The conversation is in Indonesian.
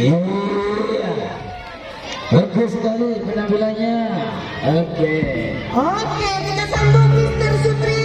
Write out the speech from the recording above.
Iya. Oke sekali penampilannya. Oke. Oke, kita sambung Mister Sutri.